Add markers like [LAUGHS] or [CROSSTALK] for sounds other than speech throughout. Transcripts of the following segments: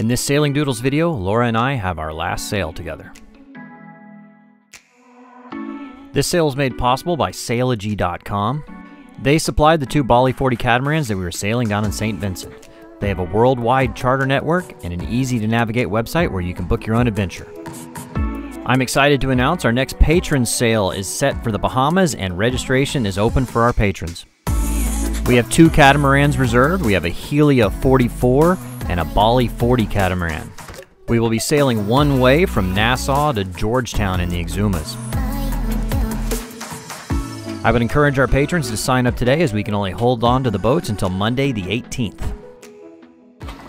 In this Sailing Doodles video, Laura and I have our last sail together. This sail is made possible by Sailogy.com. They supplied the two Bali 40 catamarans that we were sailing down in St. Vincent. They have a worldwide charter network and an easy to navigate website where you can book your own adventure. I'm excited to announce our next patron sail is set for the Bahamas and registration is open for our patrons. We have two catamarans reserved. We have a Helia 44 and a Bali 40 catamaran. We will be sailing one way from Nassau to Georgetown in the Exumas. I would encourage our patrons to sign up today as we can only hold on to the boats until Monday the 18th.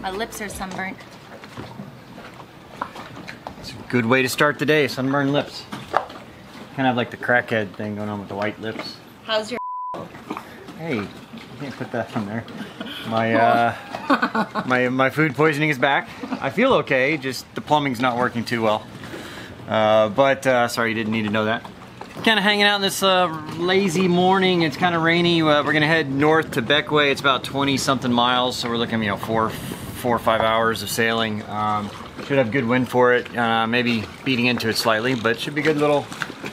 My lips are sunburnt. It's a good way to start the day, sunburned lips. Kind of like the crackhead thing going on with the white lips. How's your Hey, you can't put that on there. My [LAUGHS] uh, my my food poisoning is back. I feel okay, just the plumbing's not working too well. Uh, but uh, sorry, you didn't need to know that. Kind of hanging out in this uh, lazy morning. It's kind of rainy. Uh, we're gonna head north to Bequia. It's about 20 something miles, so we're looking, you know, four four or five hours of sailing. Um, should have good wind for it. Uh, maybe beating into it slightly, but should be a good little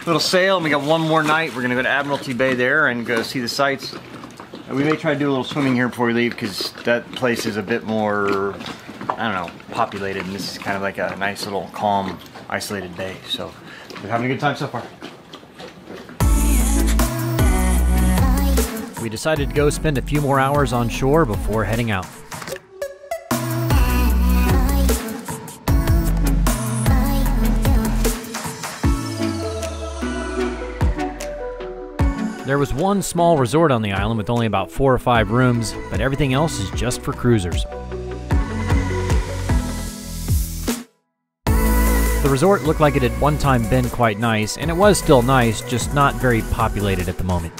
little sail. And we got one more night. We're gonna go to Admiralty Bay there and go see the sights. We may try to do a little swimming here before we leave because that place is a bit more, I don't know, populated. And this is kind of like a nice little calm, isolated day. So we're having a good time so far. We decided to go spend a few more hours on shore before heading out. There was one small resort on the island with only about four or five rooms, but everything else is just for cruisers. The resort looked like it had one time been quite nice, and it was still nice, just not very populated at the moment.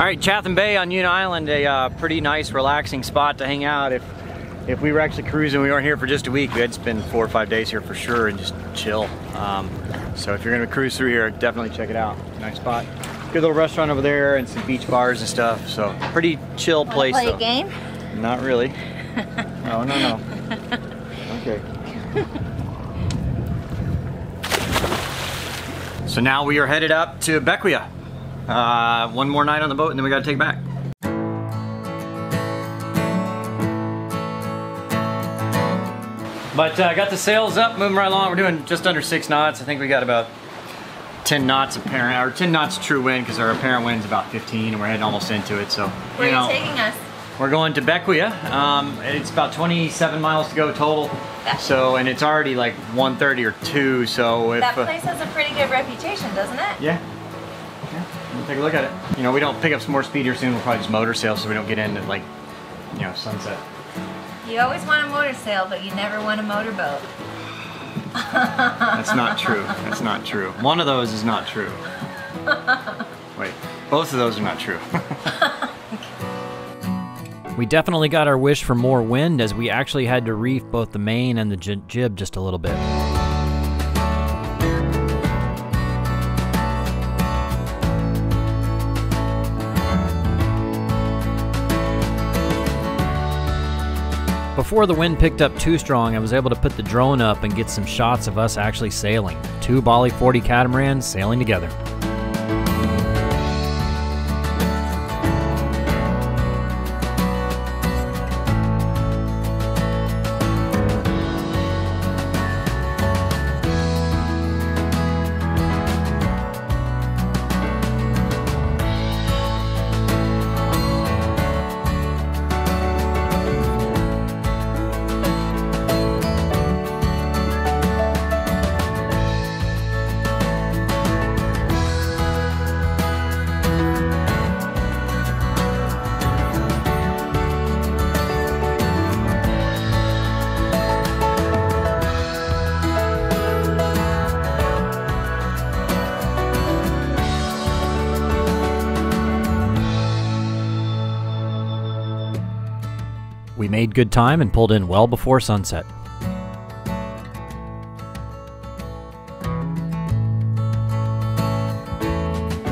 All right, Chatham Bay on Union Island, a uh, pretty nice, relaxing spot to hang out. If if we were actually cruising, we weren't here for just a week. We'd spend four or five days here for sure and just chill. Um, so if you're gonna cruise through here, definitely check it out. Nice spot. Good little restaurant over there and some beach bars and stuff. So pretty chill Wanna place. play though. a game? Not really. [LAUGHS] No, no, no. Okay. [LAUGHS] So now we are headed up to Bequia. Uh, one more night on the boat and then we gotta take back. But I uh, got the sails up, moving right along. We're doing just under six knots. I think we got about 10 knots apparent, or 10 knots true wind because our apparent wind's about 15 and we're heading almost into it. So, Where you are you taking us? we're going to Bequia. Um, it's about 27 miles to go total. So, and it's already like 1:30 or 2. So if That uh, place has a pretty good reputation, doesn't it? yeah, take a look at it. You know, we don't pick up some more speed here soon. We'll probably just motor sail so we don't get into like, you know, sunset. You always want a motor sail, but you never want a motorboat. [LAUGHS] That's not true. That's not true. One of those is not true. Wait, both of those are not true. [LAUGHS] we definitely got our wish for more wind as we actually had to reef both the main and the jib just a little bit. Before the wind picked up too strong, I was able to put the drone up and get some shots of us actually sailing. Two Bali 40 catamarans sailing together. Made good time and pulled in well before sunset.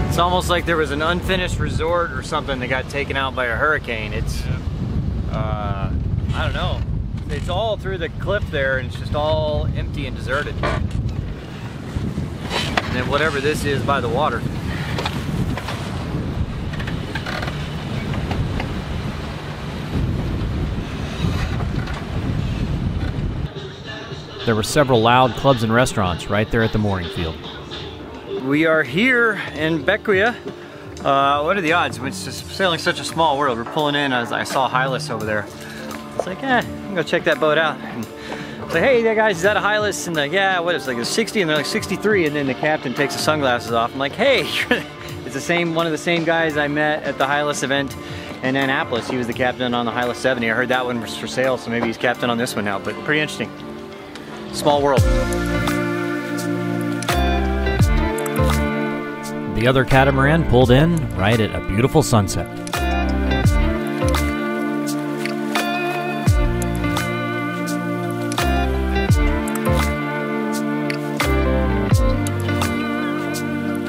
It's almost like there was an unfinished resort or something that got taken out by a hurricane. It's, uh, I don't know. It's all through the cliff there and it's just all empty and deserted. And then whatever this is by the water. There were several loud clubs and restaurants right there at the mooring field. We are here in Bequia. Uh, what are the odds? It's just sailing such a small world. We're pulling in as I saw Hylas over there. It's like, eh, I'm gonna go check that boat out. And like, hey, there guys, is that a Hylas? And like, yeah, what is it, like a 60? And they're like 63. And then the captain takes the sunglasses off. I'm like, hey, [LAUGHS] it's the same, one of the same guys I met at the Hylas event in Annapolis. He was the captain on the Hylas 70. I heard that one was for sale, so maybe he's captain on this one now. But pretty interesting. Small world. The other catamaran pulled in right at a beautiful sunset.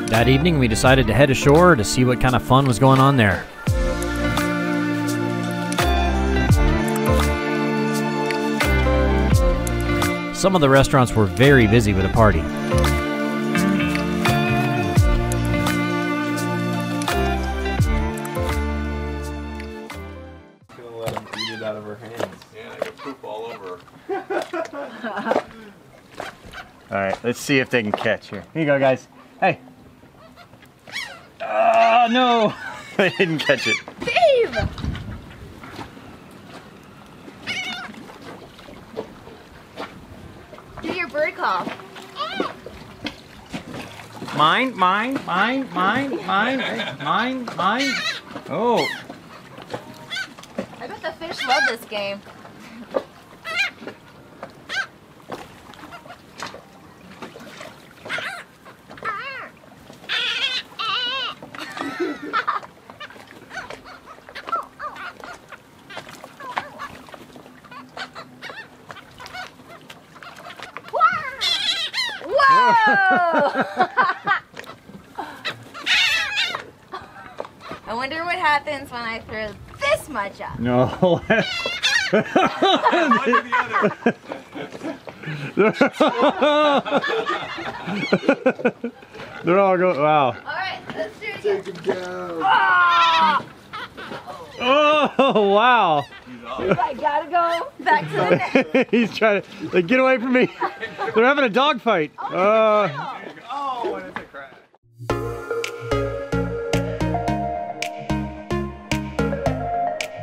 That evening, we decided to head ashore to see what kind of fun was going on there. Some of the restaurants were very busy with a party. gonna let him eat it out of her hands. Yeah, I could poop all over. All right, let's see if they can catch here. Here you go, guys. Hey. Oh, no. [LAUGHS] they didn't catch it. [LAUGHS] Dave! Do call. Mine, mine, mine, mine, mine, mine, mine. Oh, I bet the fish love this game. Whoa! I wonder what happens when I throw this much up. no. [LAUGHS] They're all going, wow. All right, let's do it again. go. Ah! Oh, wow. I gotta go back to the [LAUGHS] net. He's trying to, like, get away from me. They're having a dog fight. Uh, Oh, and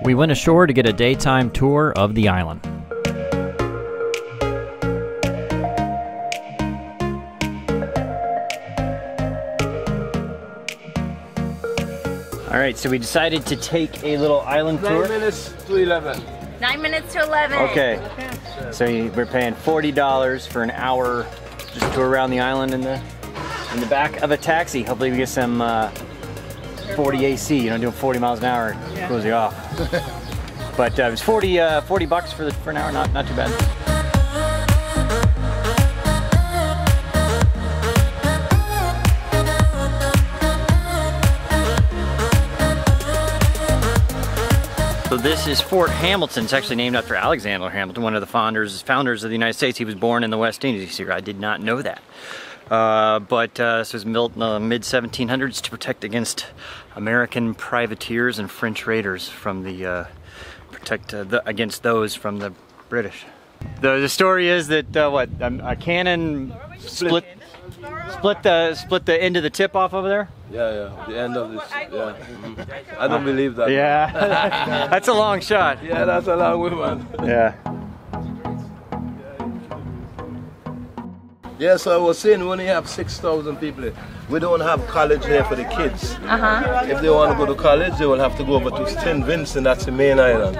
We went ashore to get a daytime tour of the island. all right, so we decided to take a little island Nine tour. minutes to 11. Nine minutes to 11. Okay. So we're paying forty dollars for an hour just tour around the island in the in the back of a taxi. Hopefully we get some uh, 40 AC. You know, doing 40 miles an hour close you off. [LAUGHS] but uh, it was 40 uh, 40 bucks for the for an hour. Not not too bad. So this is Fort Hamilton. It's actually named after Alexander Hamilton, one of the founders founders of the United States. He was born in the West Indies. I did not know that. Uh, but uh, this was built in the mid 1700s to protect against American privateers and French raiders from the uh, protect uh, the, against those from the British. The, the story is that uh, what um, a cannon split split the split the end of the tip off over there. Yeah, yeah. The end of this. Yeah. mhm. I don't believe that. Yeah, [LAUGHS] that's a long shot. Yeah, that's a long woman. Yeah. Yeah, so I was saying we only have 6,000 people. We don't have college here for the kids. Uh-huh. If they want to go to college, they will have to go over to St. Vincent, that's the main island.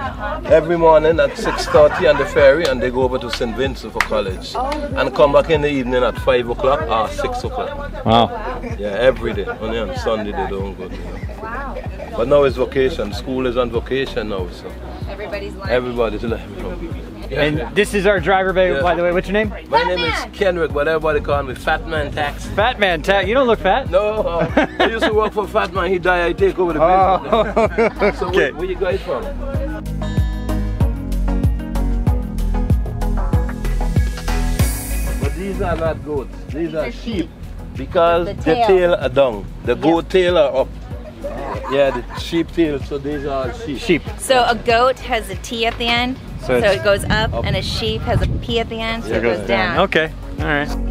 Every morning at 6.30 on the ferry and they go over to St. Vincent for college. And come back in the evening at 5 o'clock or 6 o'clock. Wow. Yeah, every day. Only on Sunday they don't go. Wow. But now it's vacation. School is on vacation now, so Everybody's learning. everybody's learning. And this is our driver, by, Yeah. by the way. What's your name? My name is Batman. Kenrick, but everybody call me Fat Man Tax. Fat Man Tat. You don't look fat. No, uh, I used to work for Fat Man. He died. I take over the business. Oh, [LAUGHS] So okay. where, where you guys from? But these are not goats. These are are sheep. sheep. Because The the tail. tail are down. The goat tail are up. [LAUGHS] Yeah, the sheep tail. So these are sheep. Sheep. So a goat has a T at the end, So so, it goes up, Up. and a sheep has a P at the end, so Yeah, it goes goes down. Okay. All right.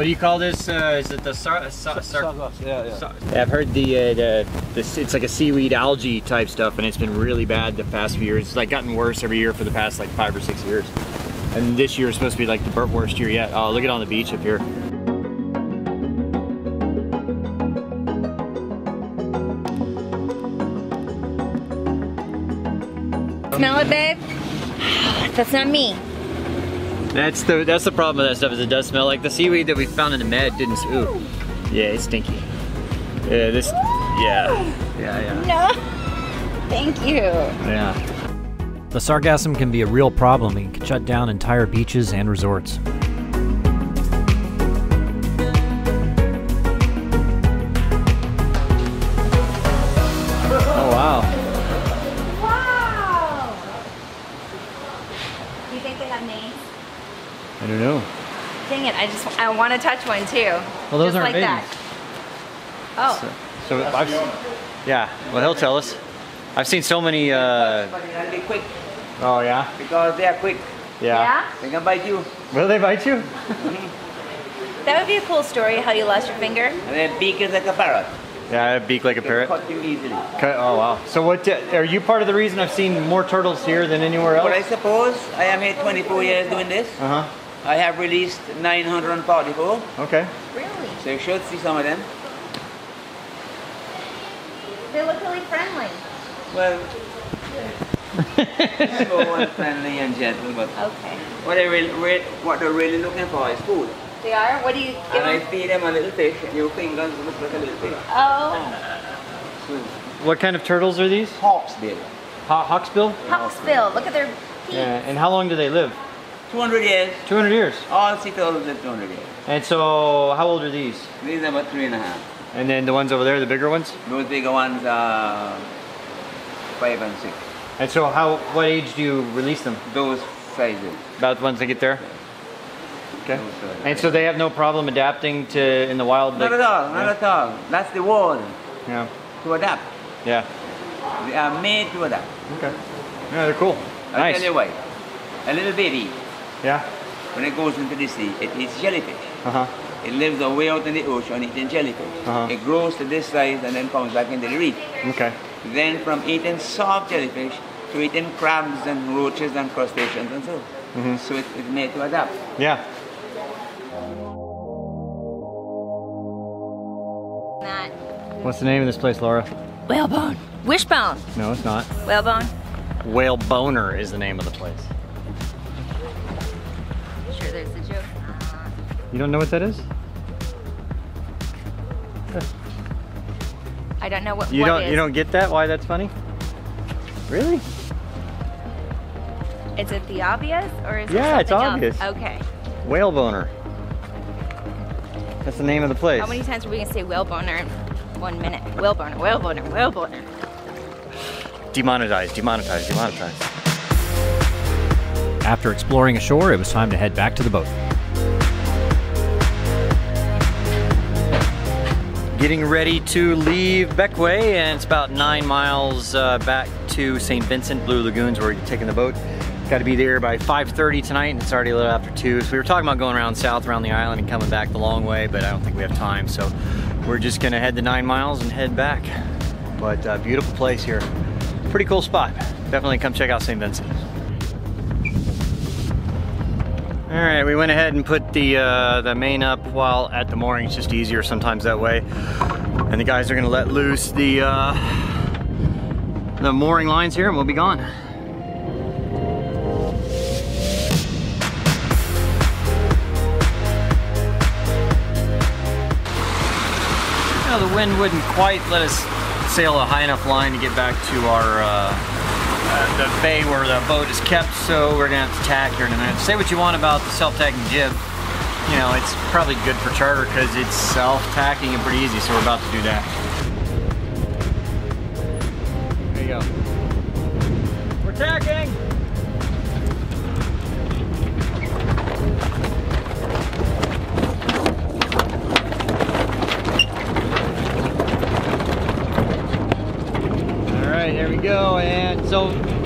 What do you call this? Uh, is it the sar- sar- sar- Sargasso, Yeah, yeah. I've heard the, uh, the this it's like a seaweed algae type stuff, and it's been really bad the past few years. It's like gotten worse every year for the past like five or six years. And this year is supposed to be like the worst year yet. Oh, look at it on the beach up here. Smell it, babe? [SIGHS] That's not me. That's the that's the problem with that stuff is it does smell like the seaweed that we found in the med didn't. Ooh, yeah, it's stinky. Yeah, this. Yeah, yeah, yeah. No. Thank you. Yeah. The sargassum can be a real problem and can shut down entire beaches and resorts. I want to touch one too. Well, those aren't like babies. that. Oh. So I've, yeah, well he'll tell us. I've seen so many. Uh, But it will be quick oh yeah. because they are quick. Yeah. They can bite you. Will they bite you? [LAUGHS] That would be a cool story. How you lost your finger. And their beak is like a parrot. Yeah, a beak like a parrot. cut you easily. Okay, Oh wow. So what? Are you part of the reason I've seen more turtles here than anywhere else? But I suppose I am here 24 years doing this. Uh huh. I have released 944, Okay. Really? so you should see some of them. They look really friendly. Well, [LAUGHS] slow and friendly and gentle, but Okay. what, they really, re- what they're really looking for is food. They are. What do you give And I them? feed them a little fish, and your fingers look like a little fish. Oh, So, What kind of turtles are these? hawksbill. Haw- hawksbill. Hawksbill. Look at their feet. Yeah. And how long do they live? 200 years. 200 years. All turtles live 200 years. And so, how old are these? These are about three and a half. And then the ones over there, the bigger ones. Those bigger ones are five and six. And so, how? What age do you release them? Those sizes. About once they get there. Okay. Those. And so they have no problem adapting to in the wild. Not like- at all, not yeah. at all. That's the wall Yeah. to adapt. Yeah. They are made to adapt. Okay. Yeah, they're cool. I'll nice. tell you why. A little baby, Yeah. when it goes into the sea, it eats jellyfish. Uh huh. It lives away out in the ocean eating jellyfish. Uh-huh. It grows to this size and then comes back into the reef. Okay. Then from eating soft jellyfish to eating crabs and roaches and crustaceans and so. Mhm. So it, it's made to adapt. Yeah. That What's the name of this place, Laura? whalebone. Wishbone. No, it's not. Whalebone. Whale Boner is the name of the place. You don't know what that is? I don't know what. You what don't. is. You don't get that? Why that's funny? Really? Is it the obvious or is Yeah, it it's obvious. else? Okay. Whale Boner. That's the name of the place. How many times are we gonna say whaleboner in one minute? Whaleboner, whaleboner, whaleboner. Demonetized, demonetized, demonetized. After exploring ashore, it was time to head back to the boat. Getting ready to leave Bequia, and it's about nine miles uh, back to St. Vincent Blue Lagoons, where we're taking the boat. Got to be there by 5.30 tonight and it's already a little after 2. So we were talking about going around south around the island and coming back the long way, but I don't think we have time. So we're just gonna head the nine miles and head back. But uh, beautiful place here. Pretty cool spot. Definitely come check out St. Vincent. All right, we went ahead and put the uh, the main up while at the mooring. It's just easier sometimes that way. And the guys are gonna let loose the uh, the mooring lines here and we'll be gone. Know, the wind wouldn't quite let us sail a high enough line to get back to our uh, the bay where the boat is kept, so we're gonna have to tack here in a minute. Say what you want about the self-tacking jib. You know, it's probably good for charter because it's self-tacking and pretty easy, so we're about to do that.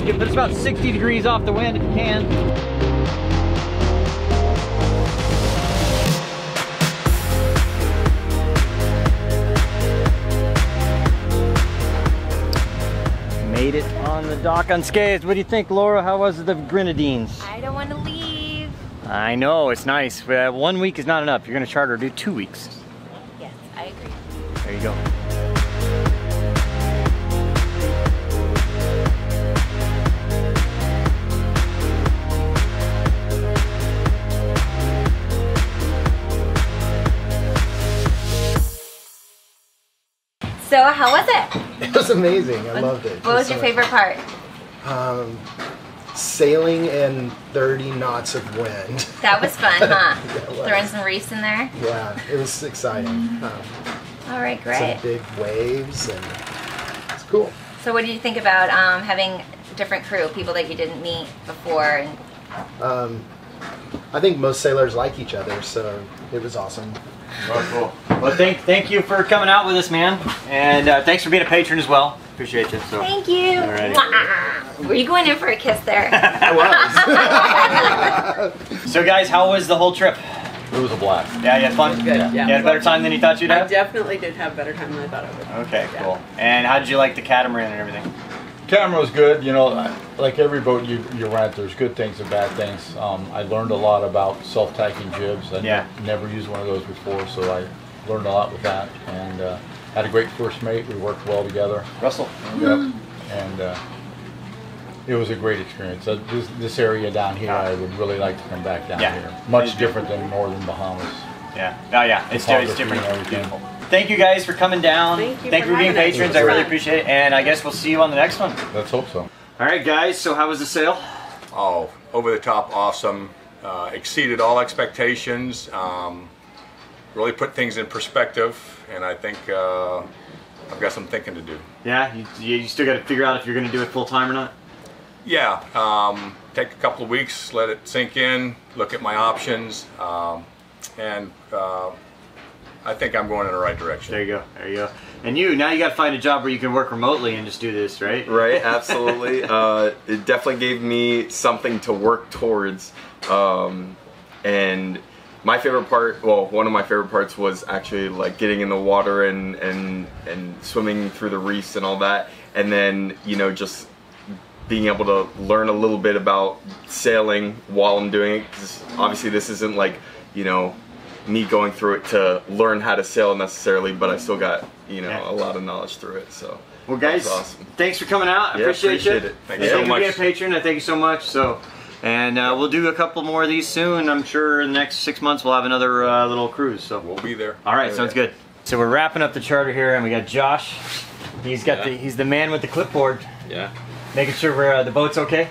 You put us about 60 degrees off the wind if you can. Made it on the dock unscathed. What do you think, Laura? How was the Grenadines? I don't want to leave. I know, it's nice. Uh, one week is not enough. You're gonna charter, do two weeks. Yes, I agree. There you go. So, how was it? It was amazing. I loved it. What was your favorite part? Um, sailing in 30 knots of wind. That was fun, [LAUGHS] huh? That was. Throwing some reefs in there. Yeah, it was exciting. Um, All right, some great. big waves and it's cool. So, what did you think about um, having different crew, people that you didn't meet before? And Um, I think most sailors like each other, so it was awesome. cool. Well, thank thank you for coming out with us, man, and uh, thanks for being a patron as well. Appreciate you. So. thank you. Alrighty. Were you going in for a kiss there? [LAUGHS] I was. [LAUGHS] so, guys, how was the whole trip? It was a blast. Yeah, you had fun. Good, yeah. You had a better time than you thought you'd I have. definitely did have a better time than I thought I would. Okay, Yeah. cool. And how did you like the catamaran and everything? Camera was good. You know, like every boat you, you rent, there's good things and bad things. Um, I learned a lot about self-tacking jibs. I Yeah. never used one of those before, so I learned a lot with that. And uh, had a great first mate. We worked well together. Russell. Yep. And uh, it was a great experience. Uh, this, this area down here, I would really like to come back down Yeah. here. Much different than northern Bahamas. Yeah. Oh yeah. It's, it's Topography different. and everything. Beautiful. Thank you guys for coming down. Thank you Thank for you for being having us. patrons. I really appreciate it. And I guess we'll see you on the next one. Let's hope so. All right, guys. So how was the sail? Oh, over the top, awesome. Uh, exceeded all expectations. Um, really put things in perspective, and I think uh, I've got some thinking to do. Yeah. You, you you still got to figure out if you're going to do it full time or not. Yeah, um, take a couple of weeks, let it sink in, look at my options, um, and uh, I think I'm going in the right direction. There you go. There you go. And you now you got to find a job where you can work remotely and just do this, right? Right, [LAUGHS] absolutely. uh, it definitely gave me something to work towards. Um, and my favorite part, well, one of my favorite parts was actually like getting in the water and, and, and swimming through the reefs and all that. And then, you know, just being able to learn a little bit about sailing while I'm doing it. obviously, this isn't like, you know, me going through it to learn how to sail necessarily, but I still got, you know, Yeah. a lot of knowledge through it. So, Well, guys, awesome. thanks for coming out. I Yeah, appreciate, appreciate you. it. Thank And you so for being a much. patron. I thank you so much. So, and uh, we'll do a couple more of these soon. I'm sure in the next six months we'll have another uh, little cruise. So, We'll be there. all right, sounds good. So we're wrapping up the charter here, and we got Josh. He's got the he's the man with the clipboard, yeah. making sure we're, uh, the boat's okay.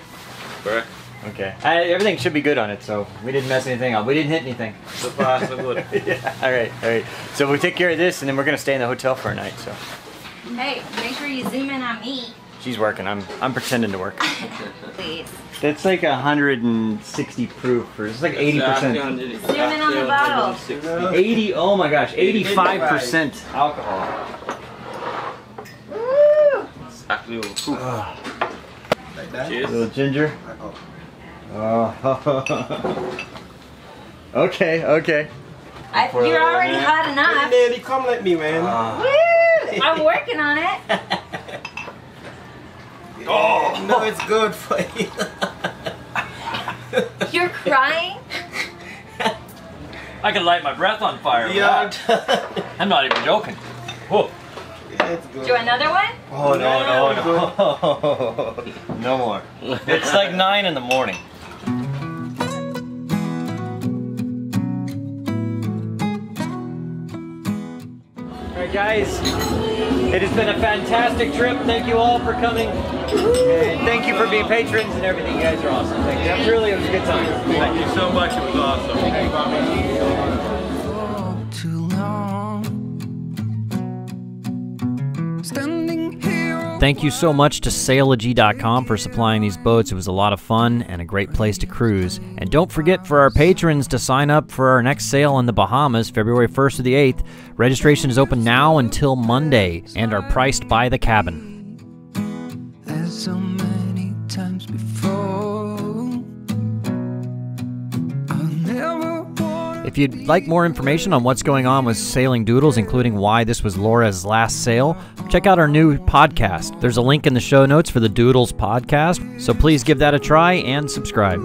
Correct. Okay, uh, everything should be good on it. So we didn't mess anything up. We didn't hit anything. So far, so good. [LAUGHS] yeah. All right, all right. So we take care of this, and then we're gonna stay in the hotel for a night. So hey, make sure you zoom in on me, she's working. I'm I'm pretending to work. please. That's like 160 proof, or it's like 80 percent. Zoom in on the bottle. 80. Oh my gosh, 85 percent alcohol. Woo! Exactly. A little ginger. Oh. [LAUGHS] okay, okay. I, you're already hot enough. Hey, Nearly come let me, man. Ah. Woo! I'm working on it. [LAUGHS] oh, no, it's good for you. You're crying? I can light my breath on fire. Yeah. that. I'm not even joking. Whoa. It's good. Do another one? Oh no no no! [LAUGHS] no more. It's like nine in the morning. All right, guys. It has been a fantastic trip. Thank you all for coming, and thank you for being patrons and everything. You guys are awesome. Thank you. Really, it was a good time. Thank you so much. It was awesome. too long. Standing here. Thank you so much to Sailogy.com for supplying these boats. It was a lot of fun and a great place to cruise. And don't forget for our patrons to sign up for our next sail in the Bahamas, February 1st to the 8th. Registration is open now until Monday and are priced by the cabin. If you'd like more information on what's going on with Sailing Doodles, including why this was Laura's last sail, check out our new podcast. There's a link in the show notes for the Doodles podcast, so please give that a try and subscribe.